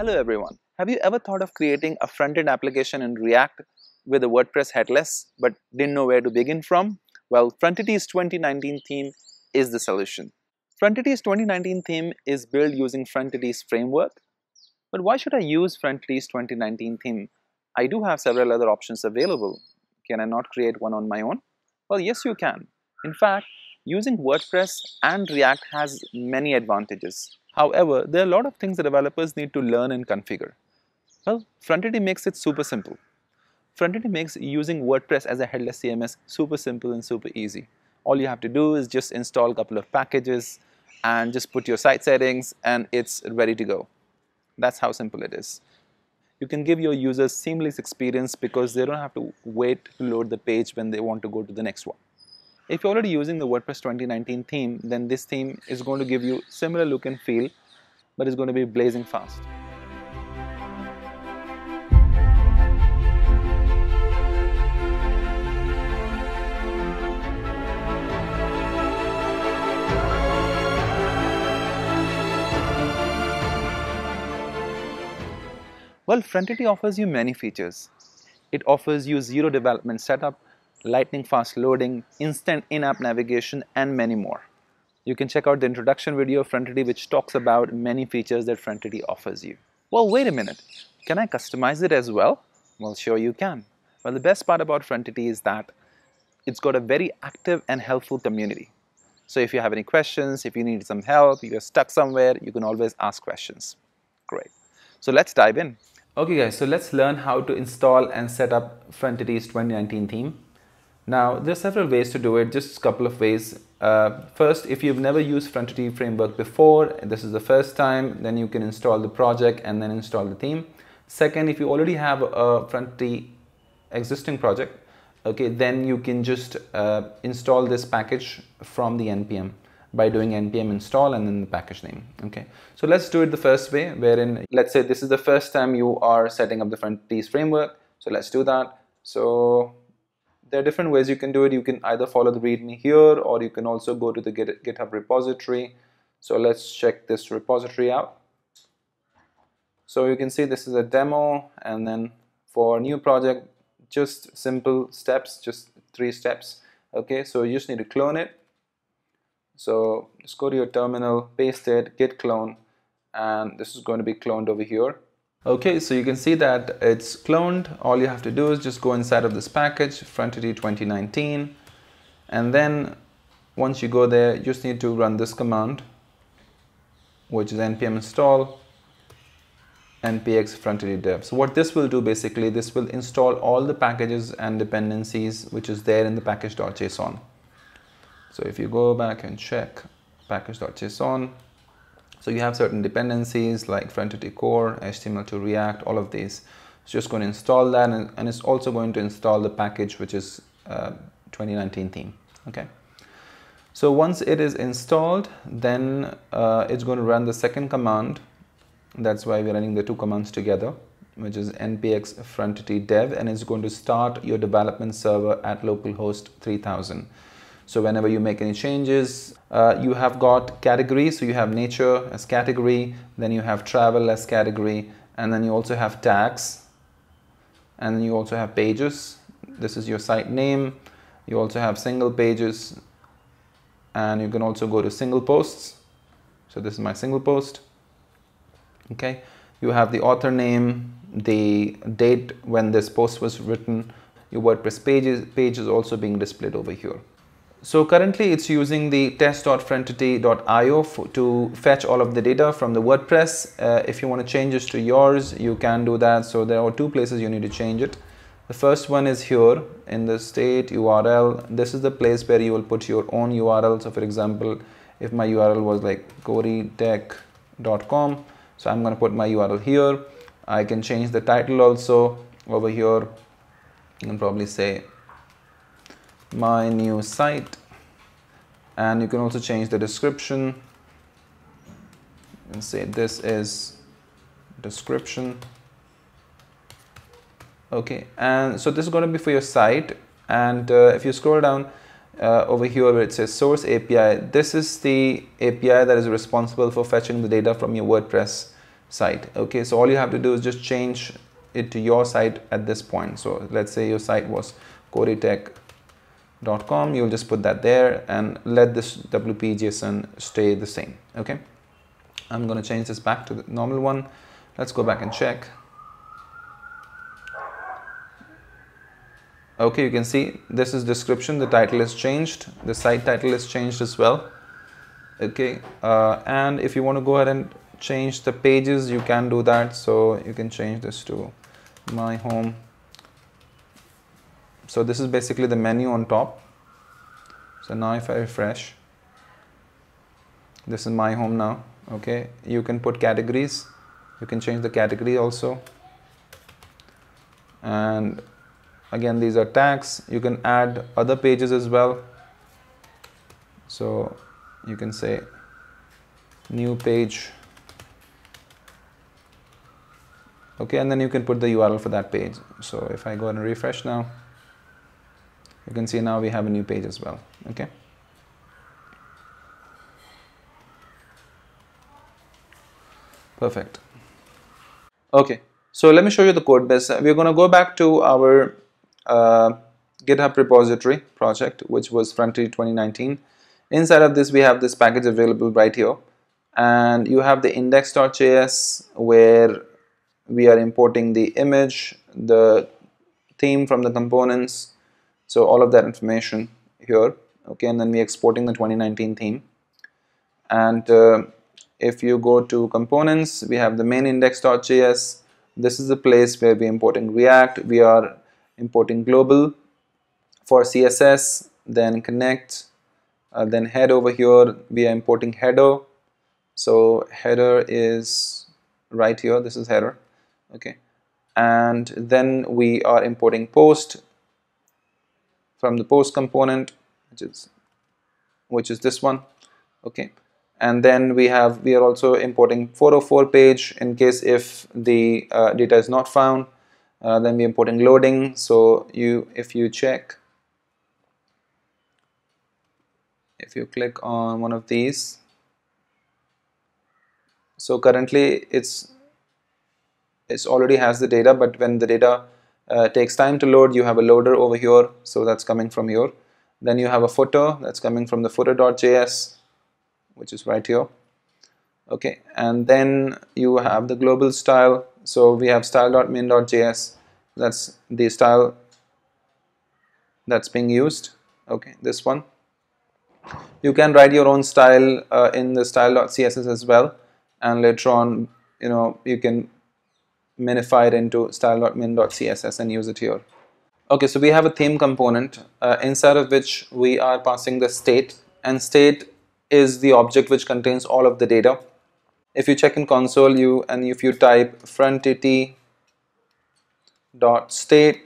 Hello everyone. Have you ever thought of creating a front-end application in React with a WordPress headless but didn't know where to begin from? Well, Frontity's 2019 theme is the solution. Frontity's 2019 theme is built using Frontity's framework. But why should I use Frontity's 2019 theme? I do have several other options available. Can I not create one on my own? Well, yes you can. In fact, using WordPress and React has many advantages. However, there are a lot of things that developers need to learn and configure. Well, Frontity makes it super simple. Frontity makes using WordPress as a headless CMS super simple and super easy. All you have to do is just install a couple of packages and just put your site settings and it's ready to go. That's how simple it is. You can give your users seamless experience because they don't have to wait to load the page when they want to go to the next one. If you're already using the WordPress 2019 theme, then this theme is going to give you similar look and feel, but it's going to be blazing fast. Well, Frontity offers you many features. It offers you zero development setup, lightning fast loading, instant in-app navigation and many more. You can check out the introduction video of Frontity which talks about many features that Frontity offers you. Well, wait a minute. Can I customize it as well? Well, sure you can. Well, the best part about Frontity is that it's got a very active and helpful community. So if you have any questions, if you need some help, you're stuck somewhere, you can always ask questions. Great. So let's dive in. Okay guys, so let's learn how to install and set up Frontity's 2019 theme. Now, there's several ways to do it, just a couple of ways. Uh, first, if you've never used Frontity framework before, this is the first time, then you can install the project and then install the theme. Second, if you already have a Frontity existing project, okay, then you can just uh, install this package from the npm by doing npm install and then the package name okay so let's do it the first way wherein let's say this is the first time you are setting up the Frontity's framework so let's do that so there are different ways you can do it. You can either follow the README here or you can also go to the GitHub repository. So let's check this repository out. So you can see this is a demo and then for a new project, just simple steps, just three steps. Okay, so you just need to clone it. So just go to your terminal, paste it, git clone, and this is going to be cloned over here. Okay, so you can see that it's cloned. All you have to do is just go inside of this package, Frontity 2019. And then once you go there, you just need to run this command, which is npm install npx frontity dev. So what this will do basically, this will install all the packages and dependencies which is there in the package.json. So if you go back and check package.json, so you have certain dependencies like Frontity Core, HTML2 React, all of these. It's just going to install that and, and it's also going to install the package which is uh, 2019 theme. Okay. So once it is installed, then uh, it's going to run the second command. That's why we're running the two commands together, which is npx frontity dev, and it's going to start your development server at localhost 3000. So whenever you make any changes, uh, you have got categories. So you have nature as category, then you have travel as category, and then you also have tags, and then you also have pages. This is your site name. You also have single pages, and you can also go to single posts. So this is my single post. Okay, you have the author name, the date when this post was written. Your WordPress pages page is also being displayed over here. So currently it's using the test.frontity.io to fetch all of the data from the WordPress. Uh, if you want to change this to yours, you can do that. So there are two places you need to change it. The first one is here in the state URL. This is the place where you will put your own URL. So for example, if my URL was like codeytek.com, so I'm going to put my URL here. I can change the title also over here. You can probably say my new site. And you can also change the description. And say this is description. Okay and so this is going to be for your site. And uh, if you scroll down uh, over here where it says source API this is the API that is responsible for fetching the data from your WordPress site. Okay so all you have to do is just change it to your site at this point. So let's say your site was you'll just put that there and let this wp json stay the same okay? I'm going to change this back to the normal one. Let's go back and check. Okay you can see this is description the title is changed the site title is changed as well okay? Uh, and if you want to go ahead and change the pages you can do that. So you can change this to my home so this is basically the menu on top. So now if I refresh this is my home now okay? You can put categories. You can change the category also. And again these are tags. You can add other pages as well. So you can say new page. Okay and then you can put the URL for that page. So if I go and refresh now you can see now we have a new page as well okay perfect okay so let me show you the code base we're going to go back to our uh, GitHub repository project, which was Frontity 2019. Inside of this, we have this package available right here. And you have the index.js where we are importing the image, the theme from the components. So all of that information here. Okay, and then we're exporting the 2019 theme. And uh, if you go to components, we have the main index.js. This is the place where we're importing React. We are importing global for css then connect uh, then head over here we are importing header so header is right here this is header okay and then we are importing post from the post component which is which is this one. Okay. And then we have we are also importing 404 page in case if the uh, data is not found. Uh, then we're importing loading. So you if you check if you click on one of these. So currently it's it's already has the data but when the data uh, takes time to load. You have a loader over here so that's coming from here. Then you have a footer that's coming from the footer.js which is right here. Okay and then you have the global style. So we have style.main.js that's the style that's being used. Okay this one. You can write your own style uh, in the style.css as well. And later on you know you can minify it into style.min.css and use it here. Okay so we have a theme component uh, inside of which we are passing the state and state is the object which contains all of the data. If you check in console you and if you type frontity dot state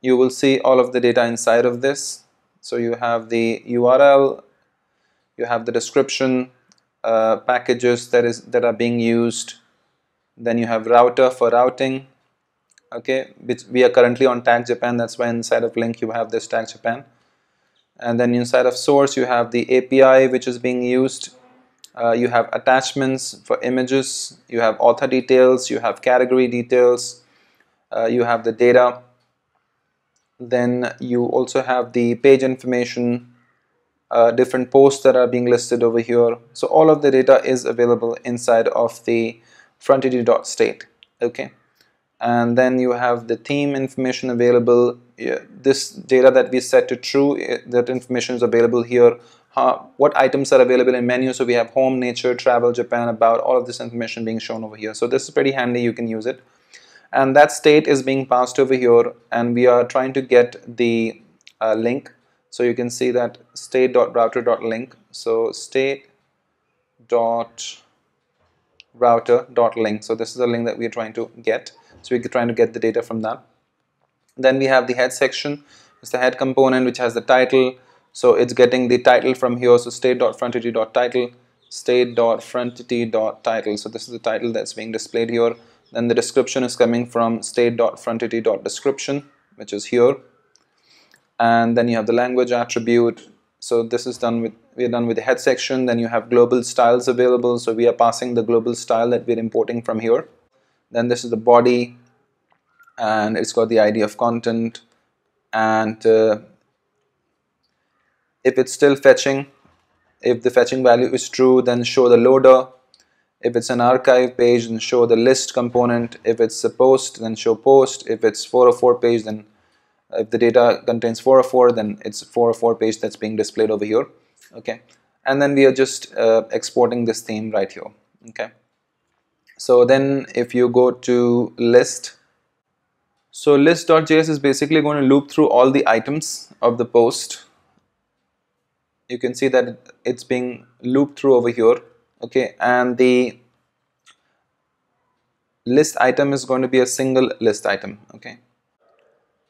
you will see all of the data inside of this. So you have the URL you have the description uh, packages that is that are being used then you have router for routing. Okay which we are currently on tag Japan. That's why inside of link you have this tag Japan. And then inside of source you have the API which is being used. Uh, you have attachments for images, you have author details, you have category details, uh, you have the data, then you also have the page information, uh, different posts that are being listed over here. So all of the data is available inside of the frontity.state. Okay, and then you have the theme information available. Yeah, this data that we set to true, eh, that information is available here. What items are available in menu? So we have home nature travel japan about all of this information being shown over here. So this is pretty handy you can use it. And that state is being passed over here and we are trying to get the uh, link. So you can see that state.router.link so state dot router dot link so this is the link that we are trying to get so we're trying to get the data from that then we have the head section it's the head component which has the title so it's getting the title from here. So state.frontity.title, state.frontity.title. So this is the title that's being displayed here. Then the description is coming from state.frontity.description, which is here. And then you have the language attribute. So this is done with we're done with the head section then you have global styles available. So we are passing the global style that we're importing from here. Then this is the body and it's got the ID of content. And uh, if it's still fetching if the fetching value is true then show the loader. If it's an archive page then show the list component. If it's a post then show post. If it's 404 page then if the data contains 404 then it's 404 page that's being displayed over here okay? And then we are just uh, exporting this theme right here. Okay? So then if you go to list so list.js is basically going to loop through all the items of the post. You can see that it's being looped through over here. Okay? And the list item is going to be a single list item. Okay?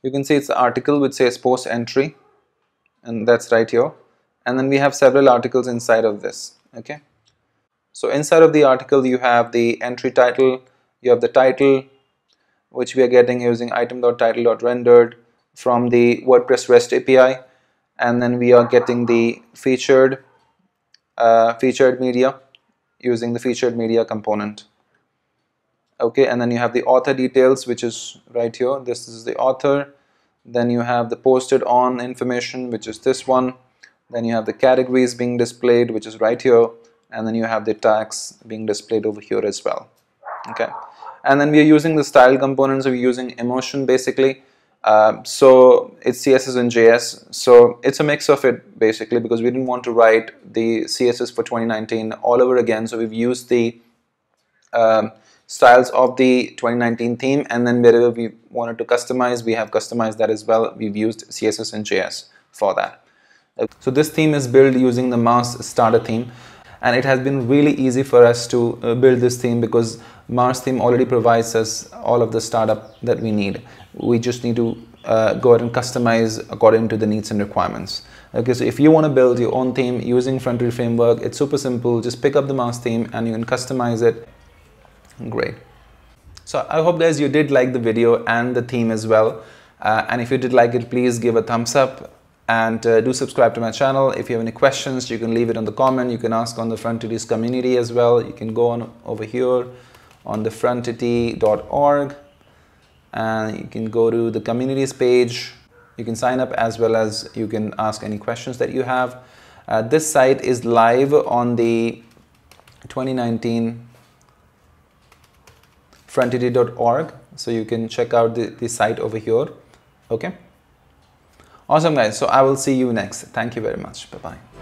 You can see it's the article which says post entry and that's right here and then we have several articles inside of this okay? So inside of the article you have the entry title you have the title which we are getting using item.title.rendered from the WordPress REST API. And then we are getting the featured uh, featured media using the featured media component. Okay and then you have the author details which is right here. This is the author. Then you have the posted on information which is this one then you have the categories being displayed which is right here and then you have the tags being displayed over here as well okay? And then we are using the style components we're using emotion basically. Uh, so it's CSS and JS so it's a mix of it basically because we didn't want to write the CSS for 2019 all over again. So we've used the um, styles of the 2019 theme and then wherever we wanted to customize we have customized that as well. We've used CSS and JS for that so this theme is built using the Mars starter theme and it has been really easy for us to uh, build this theme because Mars theme already provides us all of the startup that we need. We just need to uh, go ahead and customize according to the needs and requirements. Okay, so if you want to build your own theme using Frontity Framework, it's super simple. Just pick up the Mars theme and you can customize it. Great. So I hope guys you did like the video and the theme as well. Uh, and if you did like it, please give a thumbs up and uh, do subscribe to my channel. If you have any questions you can leave it on the comment. You can ask on the Frontity's community as well. You can go on over here on the frontity.org and you can go to the communities page. You can sign up as well as you can ask any questions that you have. Uh, this site is live on the 2019 frontity.org so you can check out the, the site over here. Okay Awesome guys. So I will see you next. Thank you very much. Bye-bye.